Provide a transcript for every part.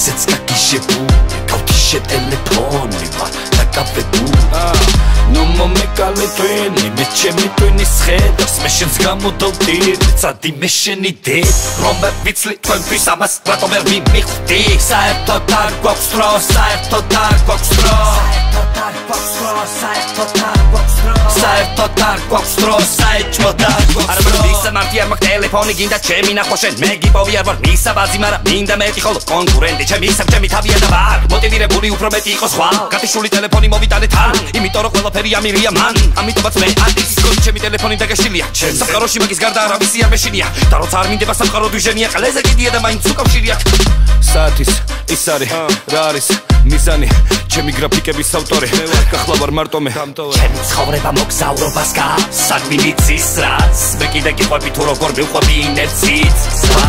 ესეც გაგიჟებულ კავთიშე ტელეფონი ვარ დაკავებულ ნუ მომეკალე ტვენი მე ჩემი ტვინის ხედავს მე შენს გამოდავდით წადი მე შენი დეთ რომ მე ვიცლი თქვენთვის ამას რატო ვერ მიმიხვდი საერთოდ არ გვაქვს დრო საერთოდ არ გვაქვს დრო საერთოდ არ გვაქვს დრო საერთოდ არ გვაქვს საერთოდ არ გვაქვს დრო საერთოდ არ გვაქვს დრო ვისა მარტი არ მაქვს ტელეფონი გინდა ჩემი ნახვა შენ მე გიპოვი არ ვარ მისა ბაზი მარა მინდა მეტი ხოლო კონკურენტი ჩემი ისა ჩემი თავია და ვარ. მოტივირებული უფრო მეტი იყოს ხვალ. გათიშული ტელეფონი მოვიტანე თან. იმიტომ რომ ყველაფერი ამირია მან. ამიტომაც მე ადის. ჩემი ტელეფონი დაგეშილია სამყაროში მაგის გარდა არავისი არ მეშინია და როცა არ მინდება სამყარო დვიჟენია ყლეზე კიდია და მაინც უკავშირია. საათის ის არის რა არის მიზანი ჩემი გრაფიკების ავტორი მე ვარ ახლა ვარ მარტო მე ჩემი ცხოვრება მოგზაურობას გას საკვინიცის რაც. მე კიდე გიყვები თუ როგორ მივყვები ინერცით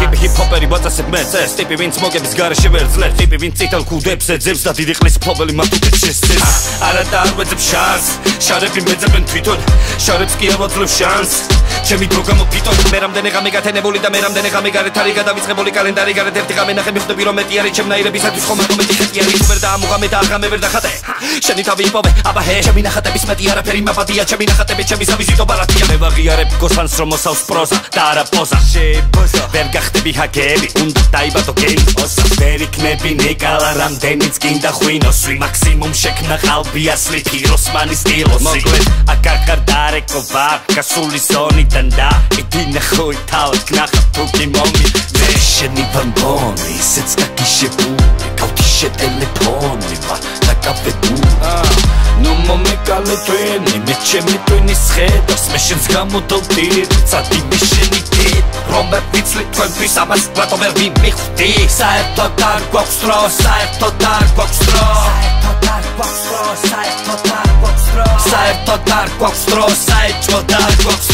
ტიპი ჰიპ-ჰოპერი ბაწასებ მე წეს ტიპი ვინც მოგების გარეშე ვერ ძლებს ტიპი ვინც ციტალ ქუდებს ეძებს და დიდი ყლის ფლობელი მარტივად შესწეს არა და არ ვეძებ შანს. შარები მეძებენ თვითონ. შარებს კი ავაძლევ შანს. ჩემი დრო გამოფიტონ. მე რამდენი ღამე გათენებული და მე რამდენი ღამე გარეთ არის გადავიწყებული კალენდარი გარეთ ერთი ღამე ნახე მიხვდები რომ მეტი არის ჩემნაირებისათვის ხომ ამ მეტი ხეთი არის ვერ დაამუღამე და აღამე ვერ დახატე. შენი თავი იპოვე აბა ჰე ჩემი ნახატების მეტი არაფერი მაბადია ჩემი ნახატები ჩემი სავიზიტო ბარათია. მე ვაღიარებ გოსანს რომ მოსავს პროზა და არა პოზა. შეპოზა ვერ გახდები ჰაკერი უნდა დაიბადო გეიმ ოსა ვერ იქნები ნიკალა რამდენიც გინდა ხვინოსი მაქსიმუმ შექმნა ყალბი ასლი ფიროსმანის სტილოსი. მოკლედ აკაკარ დარეკო ვარ გასული ზონიდან და იდინე ხოი თავად კნახა თუკი მომი. მე შენი ბამბონი სეცკაკი შეფული კავთიშე ტელეფონი ვარ დაკავებულ ნუ მომეკალე ტვენი მე ჩემი ტვენის ხედავს მე შენს გამოდოვდი წადი მე შენი დედ რომ მე ვიცლი თქვენთვის ამას რატომ ვერ მიმიხვდი საერთოდ არ გვაქვს დრო საერთოდ არ გვაქვს დრო. საერთოდ არ გვაქვს დრო საერთოდ არ გვაქვს დრო. საერთოდ არ გვაქვს დრო საერთოდ არ გვაქვს